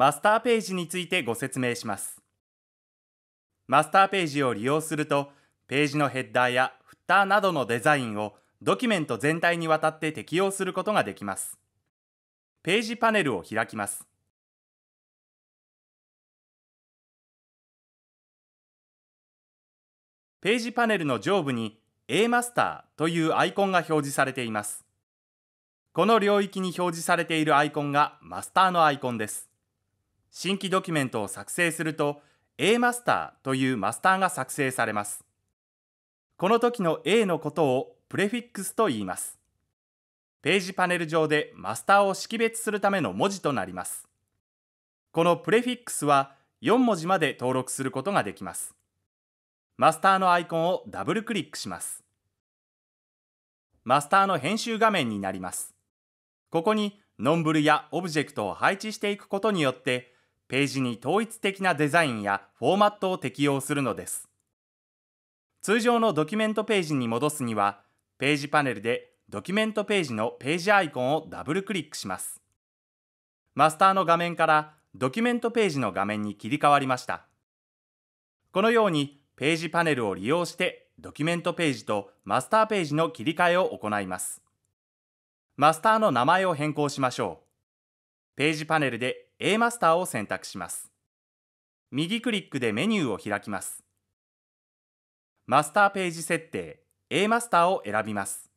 マスターページについてご説明します。マスターページを利用すると、ページのヘッダーやフッターなどのデザインをドキュメント全体にわたって適用することができます。ページパネルを開きます。ページパネルの上部に A マスターというアイコンが表示されています。この領域に表示されているアイコンがマスターのアイコンです。新規ドキュメントを作成すると A マスターというマスターが作成されます。この時の A のことをプレフィックスと言います。ページパネル上でマスターを識別するための文字となります。このプレフィックスは4文字まで登録することができます。マスターのアイコンをダブルクリックします。マスターの編集画面になります。ここにノンブルやオブジェクトを配置していくことによってページに統一的なデザインやフォーマットを適用するのです。通常のドキュメントページに戻すには、ページパネルでドキュメントページのページアイコンをダブルクリックします。マスターの画面からドキュメントページの画面に切り替わりました。このようにページパネルを利用してドキュメントページとマスターページの切り替えを行います。マスターの名前を変更しましょう。ページパネルで A マスターを選択します。右クリックでメニューを開きます。マスターページ設定 A マスターを選びます。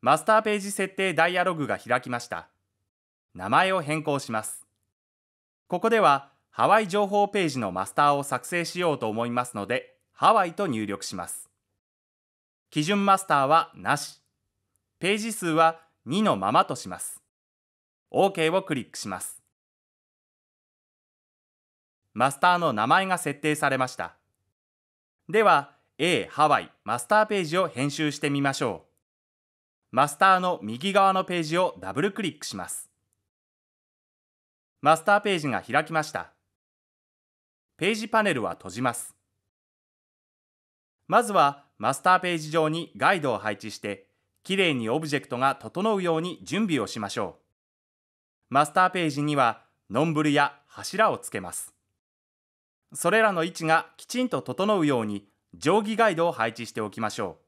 マスターページ設定ダイアログが開きました。名前を変更します。ここではハワイ情報ページのマスターを作成しようと思いますので、ハワイと入力します。基準マスターはなし。ページ数は2のままとします。OK をクリックします。マスターの名前が設定されました。では A ハワイマスターページを編集してみましょう。マスターの右側のページをダブルクリックします。マスターページが開きました。ページパネルは閉じます。まずはマスターページ上にガイドを配置して、きれいにオブジェクトが整うように準備をしましょう。マスターページにはノンブルや柱をつけます。それらの位置がきちんと整うように定規ガイドを配置しておきましょ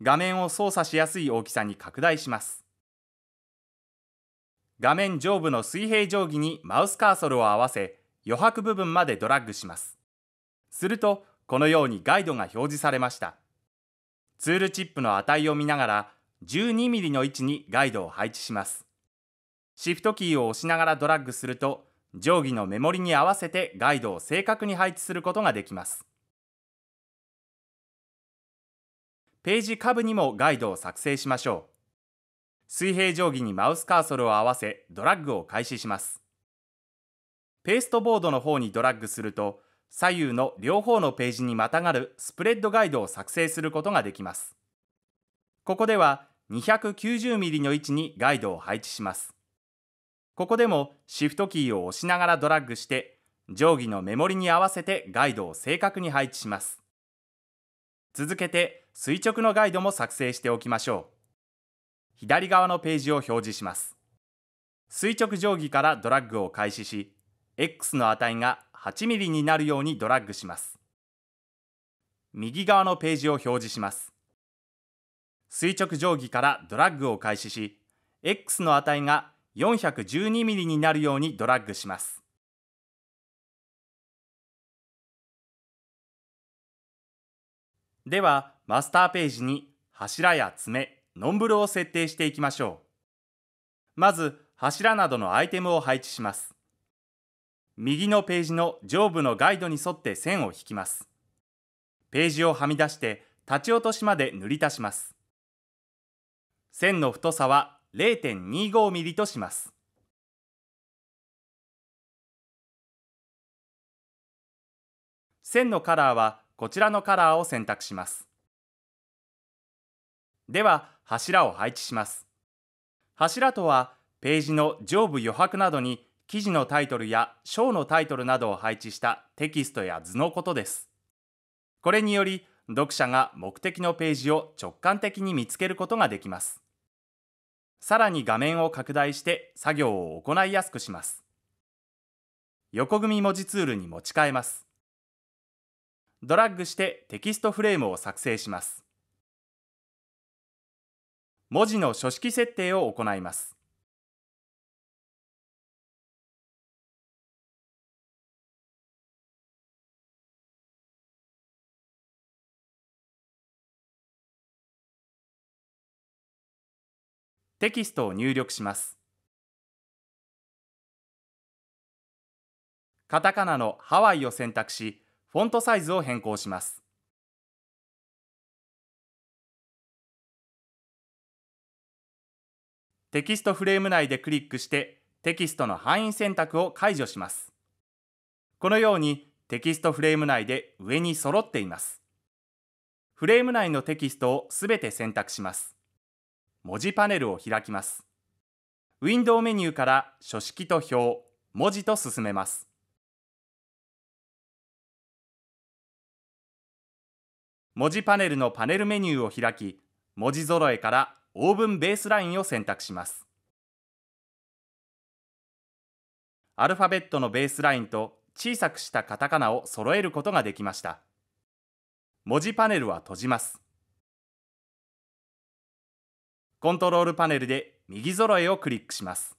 う。画面を操作しやすい大きさに拡大します。画面上部の水平定規にマウスカーソルを合わせ余白部分までドラッグします。するとこのようにガイドが表示されました。ツールチップの値を見ながら 12mm の位置にガイドを配置します。シフトキーを押しながらドラッグすると定規のメモリに合わせてガイドを正確に配置することができます。ページ下部にもガイドを作成しましょう。水平定規にマウスカーソルを合わせドラッグを開始します。ペーストボードの方にドラッグすると左右の両方のページにまたがるスプレッドガイドを作成することができます。ここでは 290mm の位置にガイドを配置します。ここでもシフトキーを押しながらドラッグして定規のメモリに合わせてガイドを正確に配置します。続けて垂直のガイドも作成しておきましょう。左側のページを表示します。垂直定規からドラッグを開始し、X の値が 8mm になるようにドラッグします。右側のページを表示します。垂直定規からドラッグを開始し、X の値が 412mm になるようにドラッグします。では、マスターページに柱や爪、ノンブルを設定していきましょう。まず、柱などのアイテムを配置します。右のページの上部のガイドに沿って線を引きます。ページをはみ出して立ち落としまで塗り足します。線の太さは 0.25mm とします。線のカラーはこちらのカラーを選択します。では柱を配置します。柱とはページの上部余白などに記事のタイトルや章のタイトルなどを配置したテキストや図のことです。これにより読者が目的のページを直感的に見つけることができます。さらに画面を拡大して作業を行いやすくします。横組文字ツールに持ち替えます。ドラッグしてテキストフレームを作成します。文字の書式設定を行います。テキストを入力します。カタカナのハワイを選択し、フォントサイズを変更します。テキストフレーム内でクリックしてテキストの範囲選択を解除します。このようにテキストフレーム内で上に揃っています。フレーム内のテキストをすべて選択します。文字パネルを開きます。ウィンドウメニューから書式と表、文字と進めます。文字パネルのパネルメニューを開き、文字揃えからオーブンベースラインを選択します。アルファベットのベースラインと小さくしたカタカナを揃えることができました。文字パネルは閉じます。コントロールパネルで右揃えをクリックします。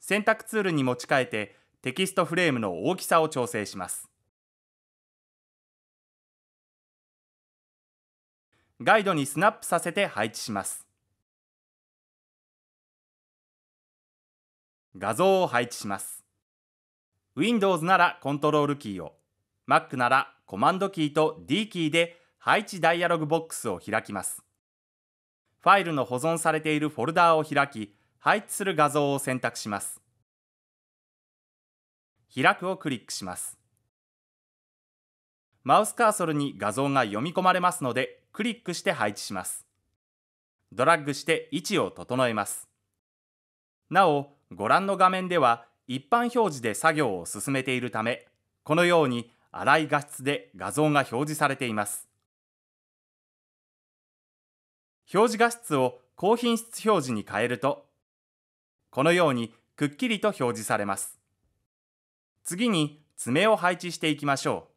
選択ツールに持ち替えてテキストフレームの大きさを調整します。ガイドにスナップさせて配置します。画像を配置します。Windows ならコントロールキーを、Mac ならコマンドキーと D キーで配置ダイアログボックスを開きます。ファイルの保存されているフォルダーを開き、配置する画像を選択します。開くをクリックします。マウスカーソルに画像が読み込まれますので、クリックして配置します。ドラッグして位置を整えます。なお、ご覧の画面では一般表示で作業を進めているため、このように粗い画質で画像が表示されています。表示画質を高品質表示に変えると、このようにくっきりと表示されます。次に爪を配置していきましょう。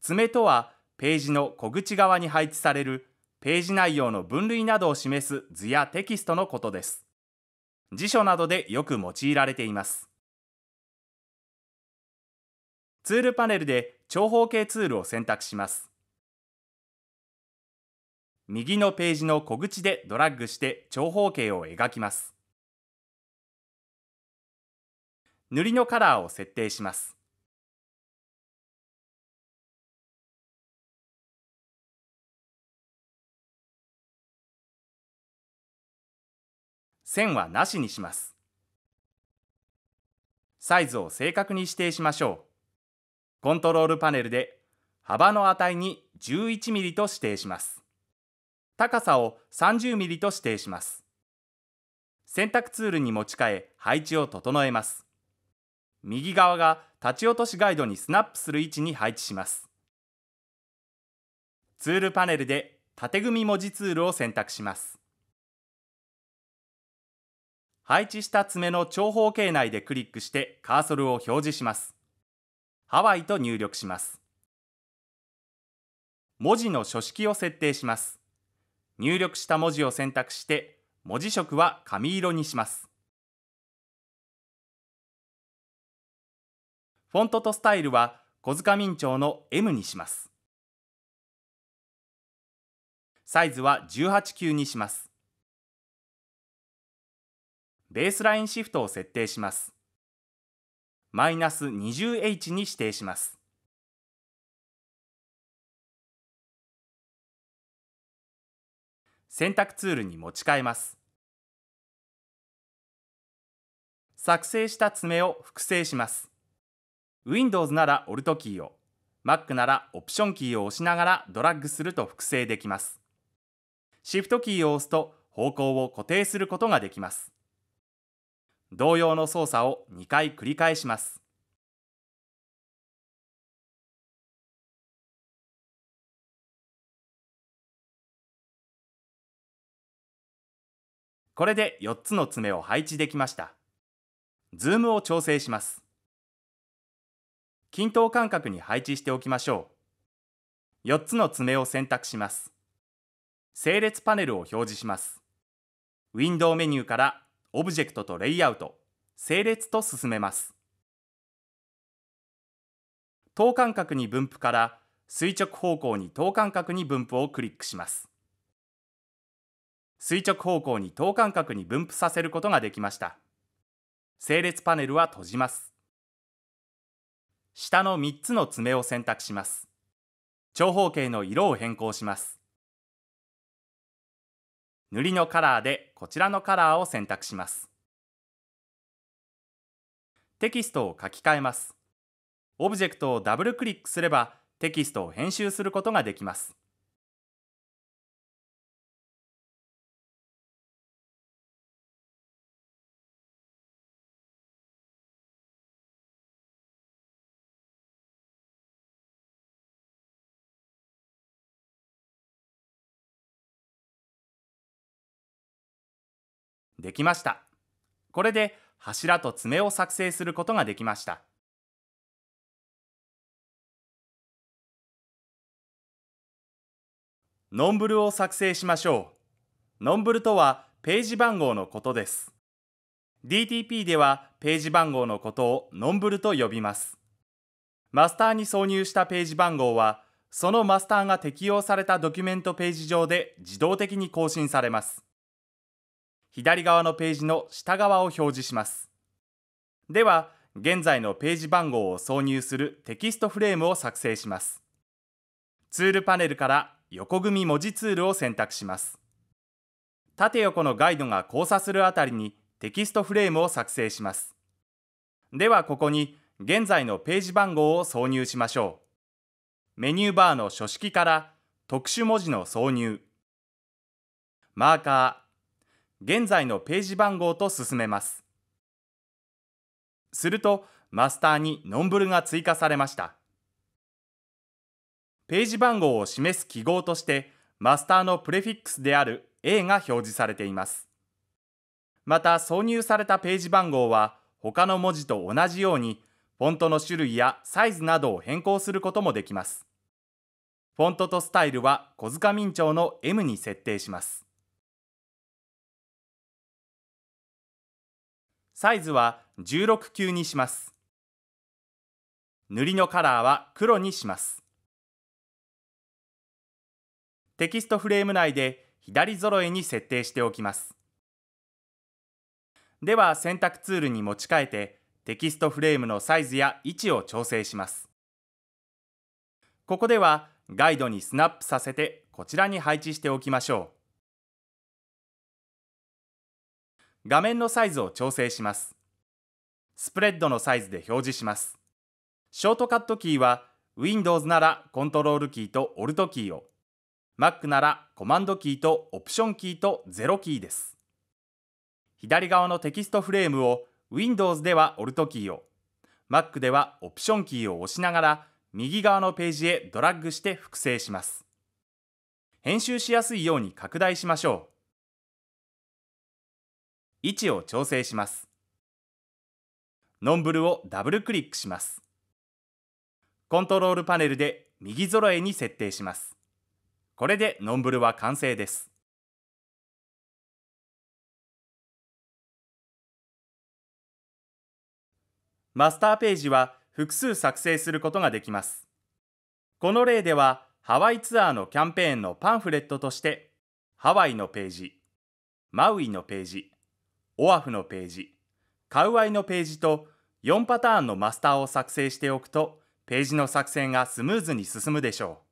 爪とはページの小口側に配置されるページ内容の分類などを示す図やテキストのことです。辞書などでよく用いられています。ツールパネルで長方形ツールを選択します。右のページの小口でドラッグして長方形を描きます。塗りのカラーを設定します。線はなしにします。サイズを正確に指定しましょう。コントロールパネルで幅の値に 11mm と指定します。高さを 30mm と指定します。選択ツールに持ち替え配置を整えます。右側が立ち落としガイドにスナップする位置に配置します。ツールパネルで縦組文字ツールを選択します。配置した爪の長方形内でクリックしてカーソルを表示します。ハワイと入力します。文字の書式を設定します。入力した文字を選択して文字色は紙色にします。フォントとスタイルは小塚明朝の M にします。サイズは18級にします。ベースラインシフトを設定します。マイナス 20H に指定します。選択ツールに持ち替えます。作成した爪を複製します。Windows なら Alt キーを、Mac ならオプションキーを押しながらドラッグすると複製できます。Shift キーを押すと方向を固定することができます。同様の操作を2回繰り返します。これで4つの爪を配置できました。ズームを調整します。均等間隔に配置しておきましょう。4つの爪を選択します。整列パネルを表示します。ウィンドウメニューからオブジェクトとレイアウト、整列と進めます。等間隔に分布から垂直方向に等間隔に分布をクリックします。垂直方向に等間隔に分布させることができました。整列パネルは閉じます。下の3つの爪を選択します。長方形の色を変更します。塗りのカラーでこちらのカラーを選択します。テキストを書き換えます。オブジェクトをダブルクリックすればテキストを編集することができます。できました。これで柱と爪を作成することができました。ノンブルを作成しましょう。ノンブルとはページ番号のことです。DTP ではページ番号のことをノンブルと呼びます。マスターに挿入したページ番号は、そのマスターが適用されたドキュメントページ上で自動的に更新されます。左側のページの下側を表示します。では、現在のページ番号を挿入するテキストフレームを作成します。ツールパネルから横組文字ツールを選択します。縦横のガイドが交差するあたりにテキストフレームを作成します。ではここに現在のページ番号を挿入しましょう。メニューバーの書式から特殊文字の挿入。マーカー。現在のページ番号と進めます。すると、マスターにノンブルが追加されました。ページ番号を示す記号として、マスターのプレフィックスである A が表示されています。また、挿入されたページ番号は、他の文字と同じように、フォントの種類やサイズなどを変更することもできます。フォントとスタイルは小塚明朝の M に設定します。サイズは16級にします。塗りのカラーは黒にします。テキストフレーム内で左揃えに設定しておきます。では選択ツールに持ち替えてテキストフレームのサイズや位置を調整します。ここではガイドにスナップさせてこちらに配置しておきましょう。画面のサイズを調整します。スプレッドのサイズで表示します。ショートカットキーは Windows ならコントロールキーと Alt キーを、Mac ならコマンドキーとオプションキーと0キーです。左側のテキストフレームを Windows では Alt キーを、Mac ではオプションキーを押しながら右側のページへドラッグして複製します。編集しやすいように拡大しましょう。位置を調整します。ノンブルをダブルクリックします。コントロールパネルで右揃えに設定します。これでノンブルは完成です。マスターページは複数作成することができます。この例ではハワイツアーのキャンペーンのパンフレットとしてハワイのページ、マウイのページ、オアフのページ、カウアイのページと4パターンのマスターを作成しておくとページの作成がスムーズに進むでしょう。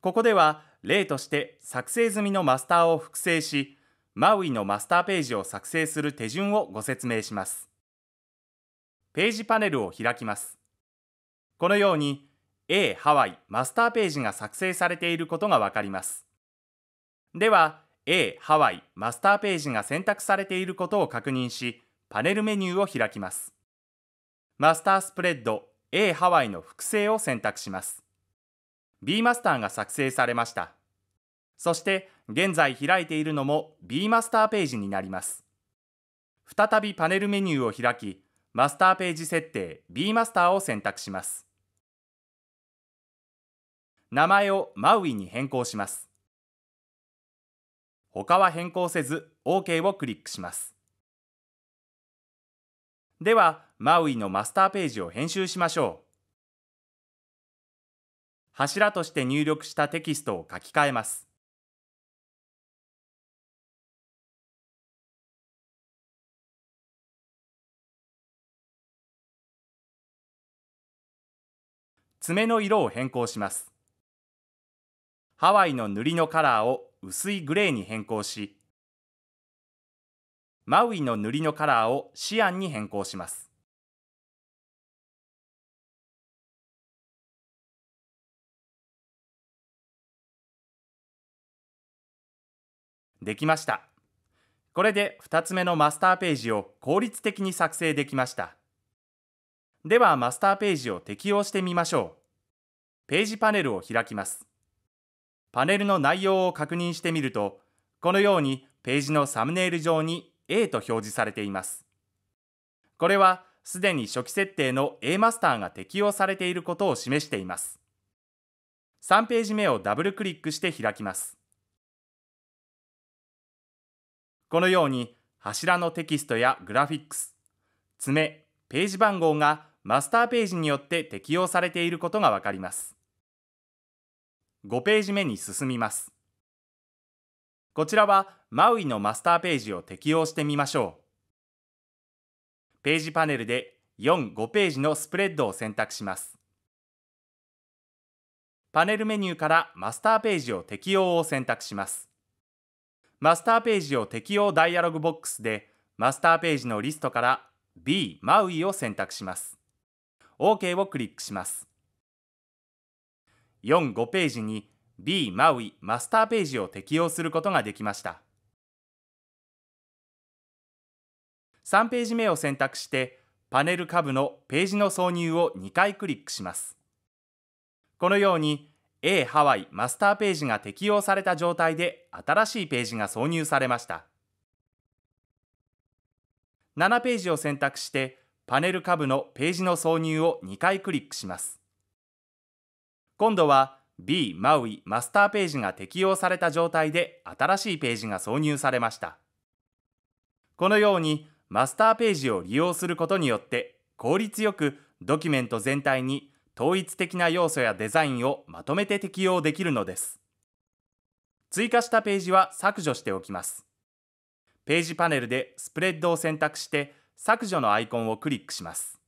ここでは例として作成済みのマスターを複製し、マウイのマスターページを作成する手順をご説明します。ページパネルを開きます。このように A ハワイマスターページが作成されていることがわかります。では A ハワイマスターページが選択されていることを確認し、パネルメニューを開きます。マスタースプレッド A ハワイの複製を選択します。B マスターが作成されました。そして現在開いているのも B マスターページになります。再びパネルメニューを開き、マスターページ設定 B マスターを選択します。名前をマウイに変更します。他は変更せず OK をクリックします。では、マウイのマスターページを編集しましょう。柱として入力したテキストを書き換えます。爪の色を変更します。ハワイの塗りのカラーを薄いグレーに変更し、マウイの塗りのカラーをシアンに変更します。できました。これで2つ目のマスターページを効率的に作成できました。ではマスターページを適用してみましょう。ページパネルを開きます。パネルの内容を確認してみると、このようにページのサムネイル上に A と表示されています。これはすでに初期設定の A マスターが適用されていることを示しています。3ページ目をダブルクリックして開きます。このように柱のテキストやグラフィックス、爪、ページ番号がマスターページによって適用されていることがわかります。5ページ目に進みます。こちらはマウイのマスターページを適用してみましょう。ページパネルで4、5ページのスプレッドを選択します。パネルメニューからマスターページを適用を選択します。マスターページを適用ダイアログボックスでマスターページのリストから B マウイを選択します。OK をクリックします。4、5ページに B マウイマスターページを適用することができました。3ページ目を選択してパネル下部のページの挿入を2回クリックします。このように A ハワイマスターページが適用された状態で新しいページが挿入されました。7ページを選択してパネル下部のページの挿入を2回クリックします。今度は B マウイマスターページが適用された状態で新しいページが挿入されました。このようにマスターページを利用することによって効率よくドキュメント全体に統一的な要素やデザインをまとめて適用できるのです。追加したページは削除しておきます。ページパネルでスプレッドを選択して削除のアイコンをクリックします。